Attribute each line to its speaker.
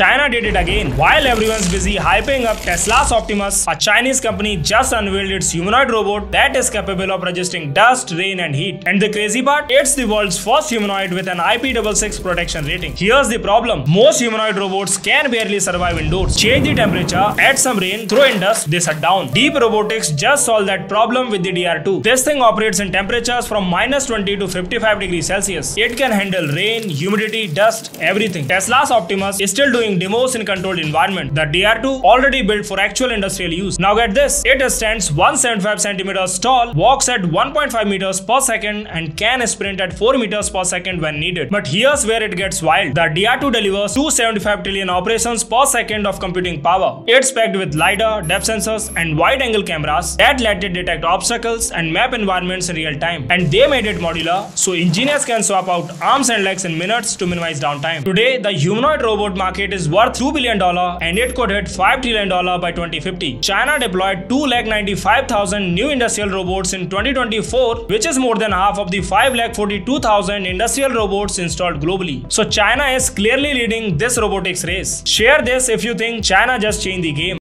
Speaker 1: China did it again. While everyone's busy hyping up Tesla's Optimus, a Chinese company just unveiled its humanoid robot that is capable of resisting dust, rain, and heat. And the crazy part, it's the world's first humanoid with an IP66 protection rating. Here's the problem most humanoid robots can barely survive indoors. Change the temperature, add some rain, throw in dust, they shut down. Deep Robotics just solved that problem with the DR2. This thing operates in temperatures from minus 20 to 55 degrees Celsius. It can handle rain, humidity, dust, everything. Tesla's Optimus is still doing demos in controlled environment. The DR2 already built for actual industrial use. Now get this, it stands 175 centimeters tall, walks at 1.5 meters per second and can sprint at 4 meters per second when needed. But here's where it gets wild. The DR2 delivers 275 trillion operations per second of computing power. It's packed with LiDAR, depth sensors and wide angle cameras that let it detect obstacles and map environments in real time. And they made it modular so engineers can swap out arms and legs in minutes to minimize downtime. Today, the humanoid robot market is worth $2 billion and it could hit $5 trillion by 2050. China deployed 2,95,000 new industrial robots in 2024, which is more than half of the 5,42,000 industrial robots installed globally. So China is clearly leading this robotics race. Share this if you think China just changed the game.